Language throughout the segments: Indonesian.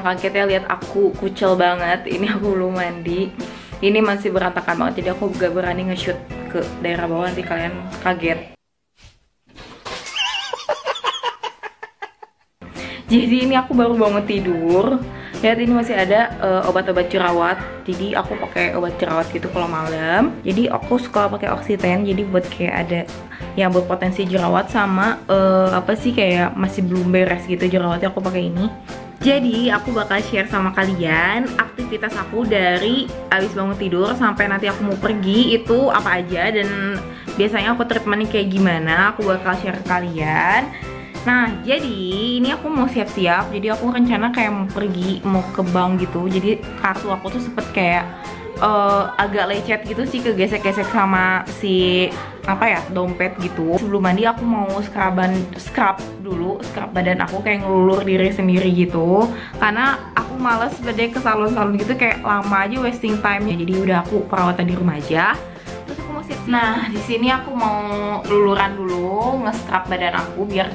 jangan kaget ya lihat aku kucel banget. Ini aku belum mandi. Ini masih berantakan banget, jadi aku gak berani nge-shoot ke daerah bawah nanti kalian kaget. Jadi ini aku baru bangun tidur. Lihat ini masih ada uh, obat-obat jerawat. Jadi aku pakai obat jerawat gitu kalau malam. Jadi aku suka pakai oksiten. Jadi buat kayak ada yang berpotensi jerawat sama uh, apa sih kayak masih belum beres gitu jerawatnya aku pakai ini. Jadi aku bakal share sama kalian aktivitas aku dari abis bangun tidur sampai nanti aku mau pergi itu apa aja dan biasanya aku treatmentnya kayak gimana aku bakal share ke kalian Nah, jadi ini aku mau siap-siap. Jadi aku rencana kayak mau pergi, mau ke bank gitu. Jadi kartu aku tuh sempet kayak uh, agak lecet gitu sih kegesek-gesek sama si apa ya dompet gitu. Sebelum mandi aku mau scruban scrub dulu scrub badan aku kayak ngelulur diri sendiri gitu. Karena aku males beda ke salon-salon gitu kayak lama aja wasting time ya jadi udah aku perawatan di rumah aja. Terus aku mau -siap. nah di sini aku mau luluran dulu nge-scrub badan aku biar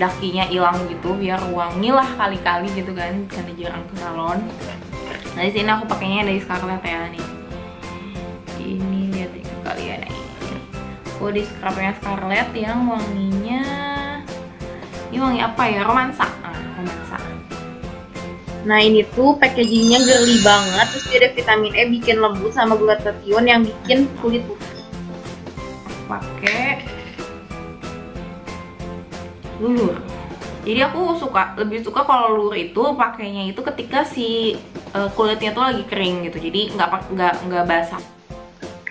dakinya hilang gitu biar wangi lah kali-kali gitu kan karena jarang ke salon. Nah di sini aku pakainya dari Scarlett ya nih oh di scrubnya Scarlett yang wanginya ini wangi apa ya? Romansa. Ah, romansa. Nah ini tuh packagingnya girly banget Terus dia ada vitamin E bikin lembut sama glutathione yang bikin kulit putih. Pakai lulur. Jadi aku suka lebih suka kalau lulur itu pakainya itu ketika si uh, kulitnya tuh lagi kering gitu. Jadi nggak nggak nggak basah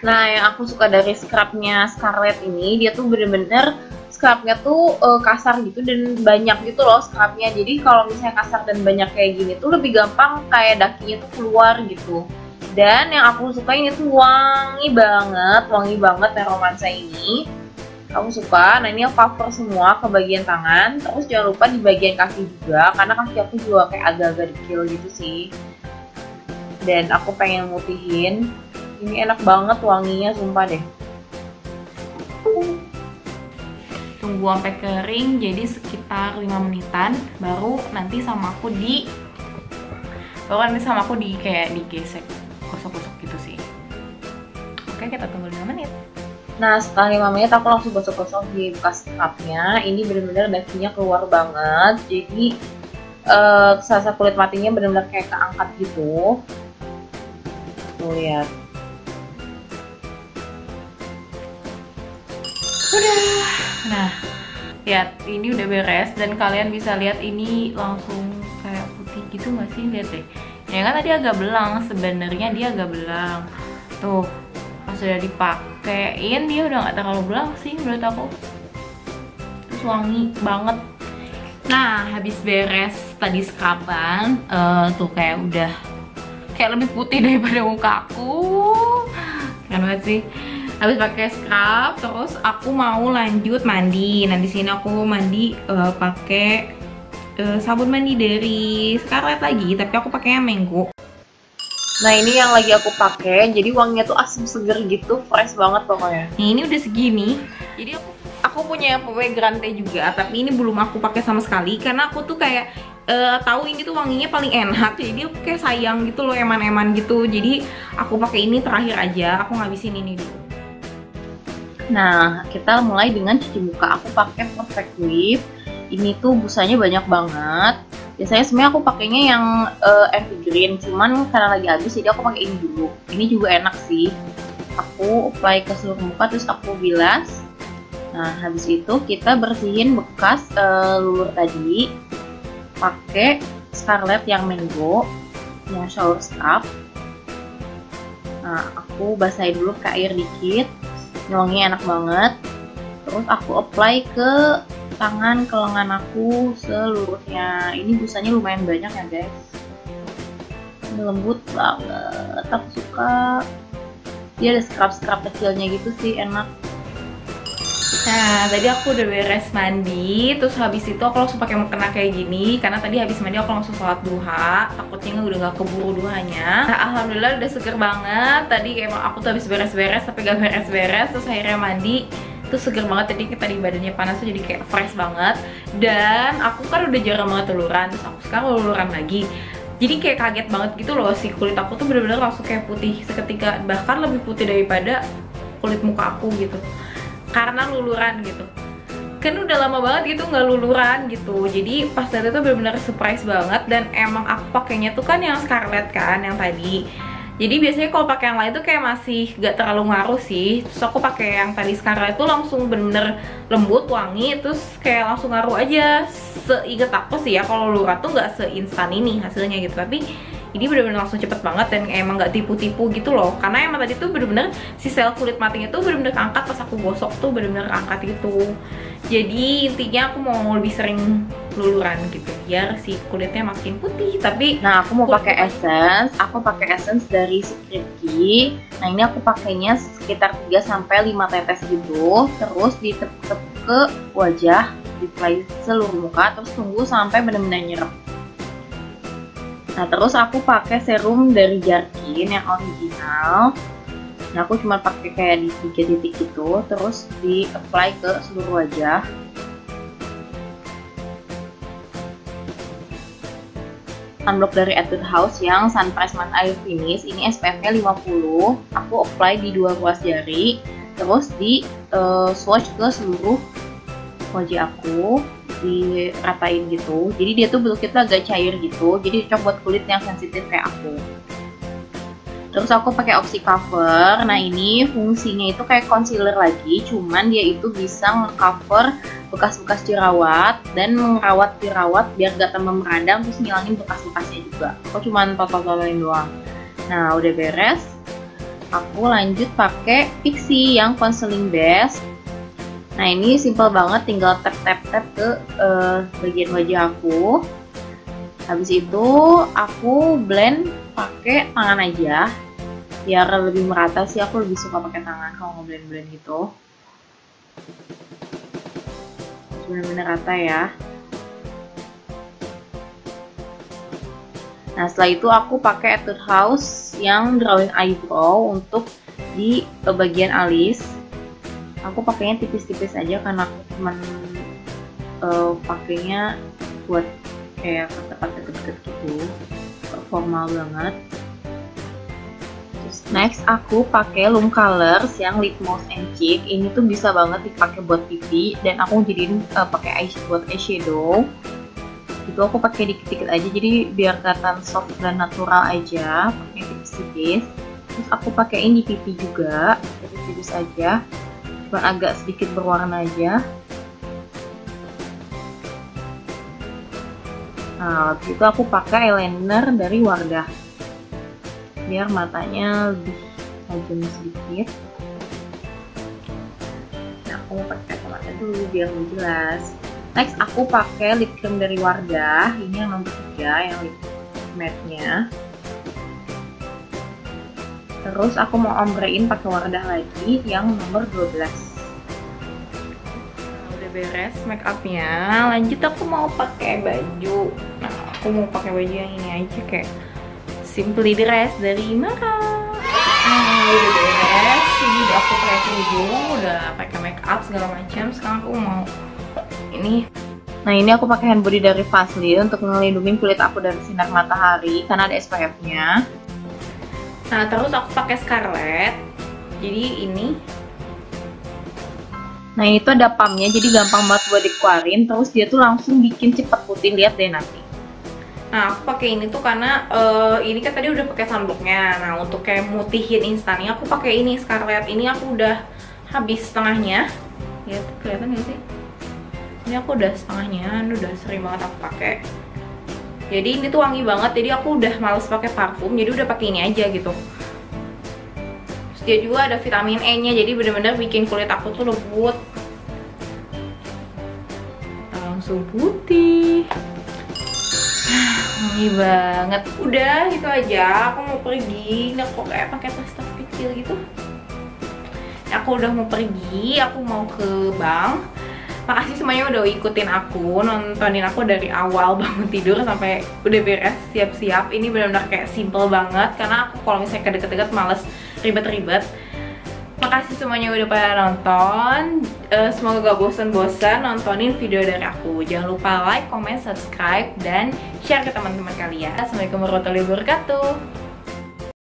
nah yang aku suka dari scrubnya Scarlett ini dia tuh bener-bener scrubnya tuh uh, kasar gitu dan banyak gitu loh scrubnya jadi kalau misalnya kasar dan banyak kayak gini tuh lebih gampang kayak dakinya tuh keluar gitu dan yang aku suka ini tuh wangi banget wangi banget ya romansa ini kamu suka. Nah ini aku cover semua ke bagian tangan. Terus jangan lupa di bagian kaki juga, karena kaki aku juga kayak agak-agak dekil gitu sih. Dan aku pengen mutihin. Ini enak banget wanginya, sumpah deh. Tunggu sampai kering, jadi sekitar 5 menitan. Baru nanti sama aku di baru nanti sama aku di kayak digesek gosok-gosok gitu sih. Oke, kita tunggu 5 menit. Nah setelah 5 menit aku langsung gosok-gosok di bekas cupnya Ini bener-bener dakinya keluar banget Jadi uh, sasa kulit matinya bener-bener kayak keangkat gitu Tuh lihat Udah. Nah lihat ini udah beres dan kalian bisa lihat ini langsung kayak putih gitu gak sih? Lihat deh. Ya kan tadi agak belang sebenarnya dia agak belang. Tuh pas sudah dipakein dia udah nggak terlalu belang sih menurut aku. Terus wangi banget. Nah habis beres tadi scruban uh, tuh kayak udah kayak lebih putih daripada muka aku. Keren banget sih habis pakai scrub terus aku mau lanjut mandi nah di sini aku mandi uh, pakai uh, sabun mandi dari Scarlett lagi tapi aku pakainya mango Nah ini yang lagi aku pakai, jadi wanginya tuh asam seger gitu, fresh banget pokoknya. Nah, ini udah segini, jadi aku aku punya PW Grande juga, tapi ini belum aku pakai sama sekali karena aku tuh kayak uh, tahu ini tuh wanginya paling enak, jadi aku kayak sayang gitu loh eman-eman gitu. Jadi aku pakai ini terakhir aja, aku ngabisin ini dulu. Nah kita mulai dengan cuci muka, aku pakai Perfect Whip. Ini tuh busanya banyak banget. Biasanya sebenarnya aku pakainya yang uh, evergreen. Cuman karena lagi habis jadi aku pakai ini dulu. Ini juga enak sih. Aku apply ke seluruh muka terus aku bilas. Nah habis itu kita bersihin bekas uh, lulur tadi. Pakai Scarlett yang mango yang shower scrub. Nah aku basahin dulu ke air dikit wanginya enak banget. Terus aku apply ke tangan ke lengan aku seluruhnya. Ini busanya lumayan banyak ya guys. Ini lembut banget. Aku suka. Dia ada scrub-scrub kecilnya gitu sih enak Nah, tadi aku udah beres mandi, terus habis itu aku langsung pakai mukena kayak gini karena tadi habis mandi aku langsung sholat duha, takutnya udah gak keburu duhanya. Nah, alhamdulillah udah seger banget. Tadi kayak aku tuh habis beres-beres tapi gak beres-beres, terus akhirnya mandi itu seger banget tadi kita di badannya panas tuh jadi kayak fresh banget dan aku kan udah jarang banget luluran terus aku sekarang luluran lagi jadi kayak kaget banget gitu loh si kulit aku tuh bener-bener langsung kayak putih seketika bahkan lebih putih daripada kulit muka aku gitu karena luluran gitu. Kan udah lama banget gitu nggak luluran gitu. Jadi pas dari itu bener-bener surprise banget dan emang aku pakainya tuh kan yang scarlet kan yang tadi. Jadi biasanya kalau pakai yang lain tuh kayak masih gak terlalu ngaruh sih. Terus aku pakai yang tadi sekarang itu langsung bener-bener lembut wangi terus kayak langsung ngaruh aja. Seinget aku sih ya kalau lurat tuh gak seinstan ini hasilnya gitu. Tapi ini bener-bener langsung cepet banget dan emang gak tipu-tipu gitu loh. Karena emang tadi tuh bener-bener si sel kulit matinya tuh bener-bener keangkat pas aku gosok tuh bener-bener keangkat gitu. Jadi intinya aku mau lebih sering luluran gitu biar si kulitnya makin putih. Tapi nah aku mau pakai essence. Aku pakai essence dari Key nah ini aku pakainya sekitar 3 sampai 5 tetes gitu. Terus ditepuk ke wajah di seluruh muka terus tunggu sampai benar-benar nyerap nah terus aku pakai serum dari Jarkin yang original. Nah aku cuma pakai kayak di tiga titik gitu terus di apply ke seluruh wajah. Sunblock dari Etude House yang Sunpress Matte Air Finish ini SPF-nya 50 aku apply di dua ruas jari terus di uh, swatch ke seluruh wajah aku diratain gitu. Jadi dia tuh bentuknya agak cair gitu. Jadi cocok buat kulit yang sensitif kayak aku. Terus aku pakai Oxy Cover. Nah ini fungsinya itu kayak concealer lagi. Cuman dia itu bisa ngecover bekas-bekas jerawat dan merawat jerawat biar gak tambah meradang terus ngilangin bekas-bekasnya juga. Aku cuman total-totalin doang. Nah udah beres. Aku lanjut pakai Pixi yang counseling base nah ini simple banget tinggal tap tap tap ke uh, bagian wajah aku. Habis itu aku blend pakai tangan aja. Biar lebih merata sih aku lebih suka pakai tangan kalau mau blend blend gitu. Benar-benar rata ya. Nah setelah itu aku pakai Etude House yang drawing eyebrow untuk di bagian alis aku pakainya tipis-tipis aja karena aku cuman uh, pakainya buat kayak kata-kata deket-deket gitu formal banget Next aku pakai Loom Colors yang Lip Gloss and Cheek. Ini tuh bisa banget dipakai buat pipi dan aku jadiin uh, pakai eye buat eyeshadow. Itu aku pakai dikit-dikit aja jadi biar kelihatan soft dan natural aja, pakai tipis-tipis. Terus aku pakaiin di pipi juga, tipis-tipis aja. Cuma agak sedikit berwarna aja. Nah, waktu itu aku pakai eyeliner dari Wardah biar matanya lebih tajam sedikit. Nah aku mau pakai kacamata dulu biar lebih jelas. Next aku pakai lip cream dari Wardah ini yang nomor 3 yang lip matte nya terus aku mau ombrein pakai Wardah lagi yang nomor 12 udah beres make upnya lanjut aku mau pakai baju. Nah aku mau pakai baju yang ini aja kayak Simply Dress dari Mara. Nah, udah beres. Ini udah aku pakai kerudung udah pakai make up segala macam. Sekarang aku mau ini. Nah ini aku pakai hand body dari Vaseline untuk ngelindungin kulit aku dari sinar matahari. Karena ada SPF-nya. Nah terus aku pakai Scarlett. Jadi ini. Nah ini tuh ada pumpnya jadi gampang banget buat dikeluarin. Terus dia tuh langsung bikin cepet putih lihat deh nanti. Nah, aku pakai ini tuh karena uh, ini kan tadi udah pakai sunblocknya. Nah, untuk kayak mutihin instannya aku pakai ini Scarlett. Ini aku udah habis setengahnya. Ya, kelihatan gak sih? Ini aku udah setengahnya, udah sering banget aku pakai. Jadi ini tuh wangi banget. Jadi aku udah males pakai parfum, jadi udah pakai ini aja gitu. Terus dia juga ada vitamin E-nya, jadi bener-bener bikin kulit aku tuh lembut. Langsung putih wangi banget udah gitu aja aku mau pergi nggak kok kayak pakai tas-tas kecil gitu aku udah mau pergi aku mau ke bank makasih semuanya udah ikutin aku nontonin aku dari awal bangun tidur sampai udah beres siap-siap ini benar-benar kayak simple banget karena aku kalau misalnya ke deket-deket males ribet-ribet Makasih semuanya udah pada nonton. Uh, semoga gak bosan-bosan nontonin video dari aku. Jangan lupa like, comment, subscribe, dan share ke teman-teman kalian. Assalamualaikum warahmatullahi wabarakatuh.